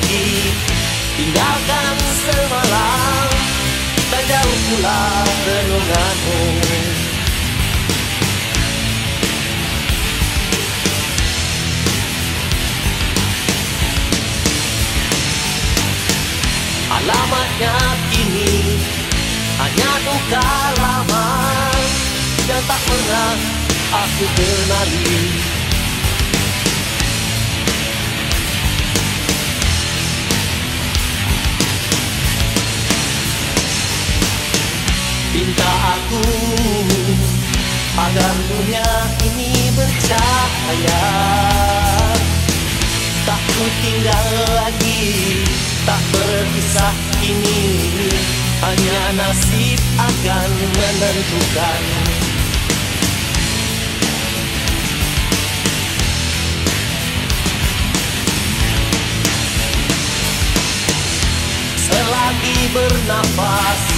pergi Tinggalkan semalam tak jauh pula renunganmu. Alamatnya kini Hanya duka lama Yang tak pernah aku kenali. Pinta aku agar dunia ini bercahaya. Tak ku tinggal lagi Tak berpisah ini. Hanya nasib akan menentukan. Selagi bernafas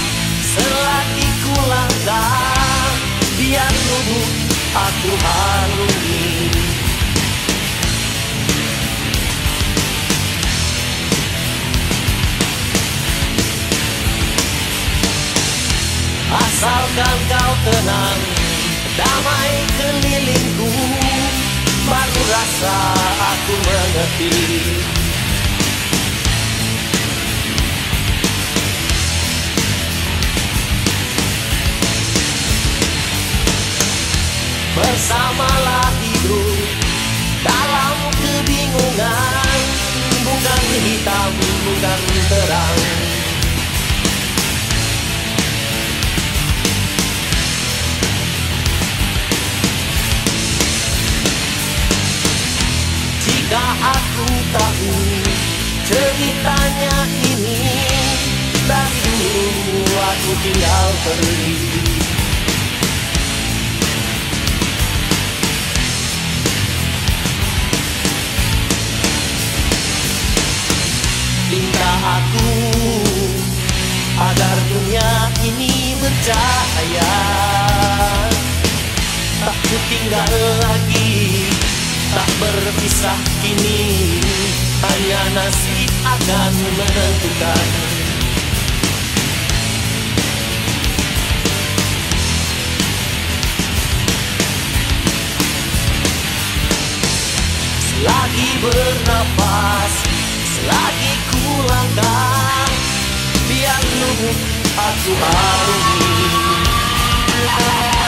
Selagi ku langkah Biar lubuk aku harungi. Asalkan kau tenang Damai kelilingku Baru rasa aku mengerti Terang Jika aku tahu ceritanya ini Dari dulu aku tinggal pergi dunia ini bercahaya Tak ku tinggal lagi Tak berpisah kini. Hanya nasib akan menentukan. Selagi bernapas Selagi ku langkah Biar lubuk aku harungi Selagi